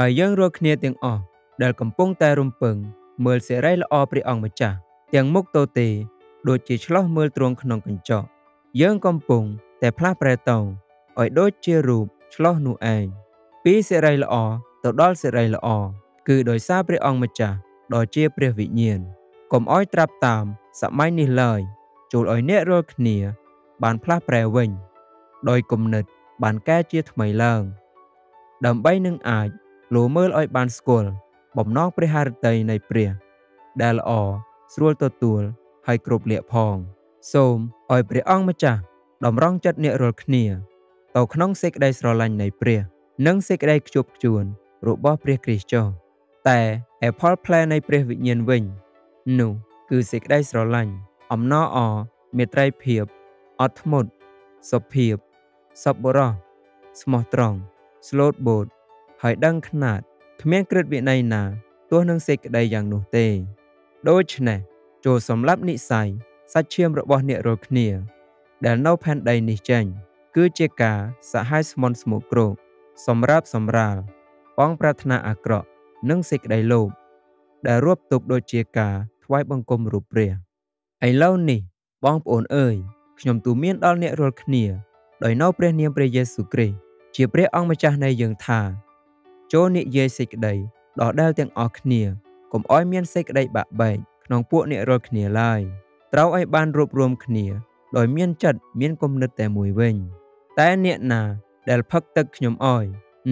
ហើយយើងរាល់គ្នាទាំងអស់ដែលកំពុងតែរំពឹងមើលសេរីល្អព្រះអង្គម្ចាស់ទាំងមុខទទេដូចជាឆ្លោះមើលទ្រង់ក្នុងកញ្ចក់យើងកំពុងតែផ្លាស់ប្រែតោងឲ្យដូចជារូបឆ្លោះនោះឯងពីសេរីល្អទៅដល់សេរីល្អគឺដោយសារព្រះអង្គម្ចាស់ដ៏ជាព្រះវិញ្ញាណកុំឲ្យត្រាប់តាមសម័យនេះឡើយចូលឲ្យអ្នករាល់គ្នា បានផ្លាស់ប្រែវិញ ដោយគំនិតបានកែជាថ្មីឡើង ដើម្បីនឹងអាច លោមើលឲ្យបានស្គាល់បំណងព្រះハរតីនៃព្រះ ដែលល្អស្រួលទទួលហើយគ្រប់លក្ខផង សូមឲ្យព្រះអង្គម្ចាស់តម្រង់ចិត្តអ្នករាល់គ្នា ទៅក្នុងសេចក្តីស្រឡាញ់នៃព្រះ និងសេចក្តីខ្ជាប់ខ្ជួនរបស់ព្រះគ្រីស្ទចុះតែឯផលផ្លែនៃព្រះវិញ្ញាណវិញ នោះគឺសេចក្តីស្រឡាញ់អំណរអមេត្រីភាពអត់ធ្មត់សុភាពសប្បុរសស្មោះត្រង់ស្លូតបូត ហើយដឹងຂ្នាតគ្មានក្រឹតវិន័យណាទោះនឹងសេចក្តីយ៉ាងនោះទេ ដូច្នេះចូលសម្លាប់និស័យសាច់ឈាមរបស់អ្នករាល់គ្នា ដែលនៅផែនដីនេះចេញ គឺជាការសហយស្មន់ស្មោកគ្រោកសម្រាប់សម្រាលបងប្រាថ្នាអាក្រក់និងសេចក្តីលោភដែលរួបទុកដូចជាការថ្វាយបង្គំរូបព្រះឥឡូវនេះបងប្អូនអើយខ្ញុំទូមានដល់អ្នករាល់គ្នាដោយនៅព្រះនាមព្រះយេស៊ូវគ្រីស្ទជាព្រះអង្គម្ចាស់នៃយើងថា ចូលនិយាយសេចក្តីដល់ដែលទាំងអស់គ្នាកុំឲ្យមានសេចក្តីបាក់បែកក្នុងពួកអ្នករាល់គ្នាឡើយត្រូវឲ្យបានរួបរวมគ្នាដោយមានចិត្តមានគំនិតតែមួយវិញ តែអ្នកណាដែលផឹកទឹកខ្ញុំអោយ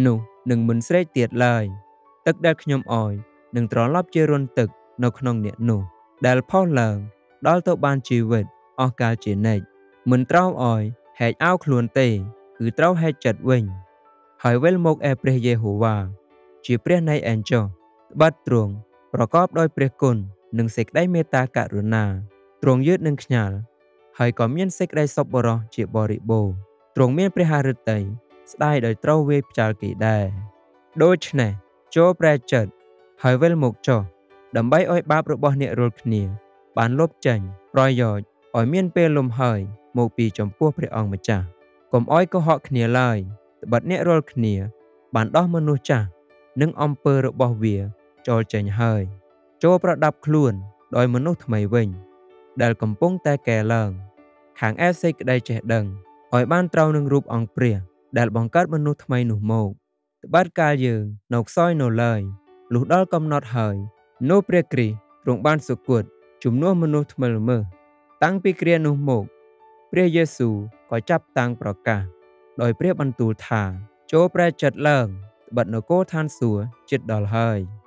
នោះនឹងមិនស្រេកទៀតឡើយទឹកដែលខ្ញុំអោយនឹងត្រឡប់ជារន្ធទឹកនៅក្នុងអ្នកនោះ ដែលផុសឡើងដល់ទៅបានជីវិតអស់កាលជានិច្ចមិនត្រូវអោយហែកអោខ្លួនទេ គឺត្រូវហែកចិត្តវិញ ហើយវិលមកឯព្រះយេហូវ៉ាជាព្រះនៃអេនចុះត្បិតទ្រង់ប្រកបដោយព្រះគុណនិងសេចក្តីមេត្តាករុណាទ្រង់យឺតនឹងខ្ញាល់ហើយក៏មានសេចក្តីសប្បុរសជាបរិបូរណ៍ទ្រង់មានព្រះハរតីស្ដាយដោយត្រូវវាយផ្ចាល់គេដែរដូច្នេះចូលប្រែចិត្តហើយវិលមកចុះដើម្បីឲ្យបាបរបស់អ្នករាល់គ្នា បានលុបចេញប្រយោជន៍ឲ្យមានពេលលំហើយមកពីចំពោះព្រះអង្គម្ចាស់កុំឲ្យកុហកគ្នាឡើយ ត្បិតអ្នករាល់គ្នា បានដោះមនុស្សចាស់និងអំពើរបស់វាចូលចេញហើយចូលប្រដាប់ខ្លួនដោយមនុស្សថ្មីវិញ ដែលកំពុងតែកែឡើង ខាងឯសេចក្តីចេះដឹងឲ្យបានត្រូវនឹងរូបអង្គព្រះ ដែលបង្កើតមនុស្សថ្មីនោះមកត្បិតកាលយើងនៅខ្សោយនៅឡើយលុះដល់កំណត់ហើយនោះព្រះគ្រីស្ទទ្រង់បានសុគតជំនួសមនុស្សថ្មីល្មើសតាំងពីគ្រានោះមក ព្រះយេស៊ូវក៏ចាប់តាំងប្រកាស ដោយព្រះបន្ទូលថា ចូលប្រែចិត្តឡើងត្បិតនគរឋានសួគ៌ចិត្តដល់ហើយ។